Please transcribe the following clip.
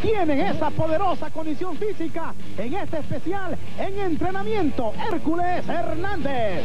tienen esa poderosa condición física en este especial en entrenamiento Hércules Hernández.